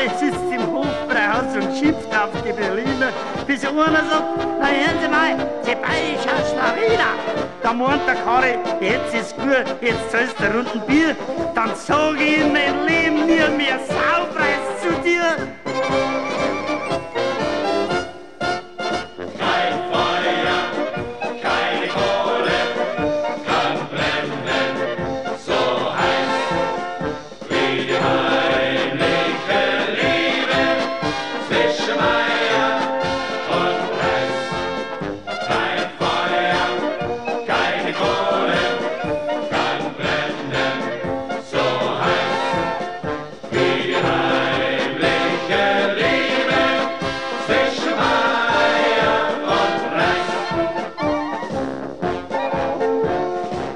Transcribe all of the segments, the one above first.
Alle sitzen im Hofbräuhaus und schimpft auf die Berliner, bis einer sagt, also, na hören Sie mal, Sie bayerischer Schlawiner. Da meint der Karre, jetzt ist gut, jetzt zahlst du runden Bier, dann sag ich in meinem Leben nie mehr Saupreis zu dir.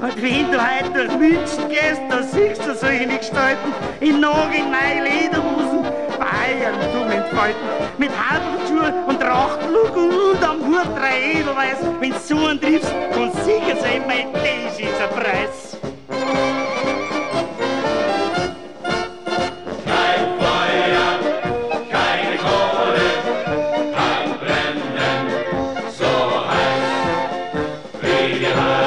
Und wenn du heute durch München gehst, da siehst du solche Gestalten in nagelneue Lederhosen, Bayern zum Entfalten, mit Halbschuhe und Rauchluck und am Hut drei Edelweiß. Wenn du so einen triffst, kann sicher sein, mein Cash ist ein Preis. Hallelujah.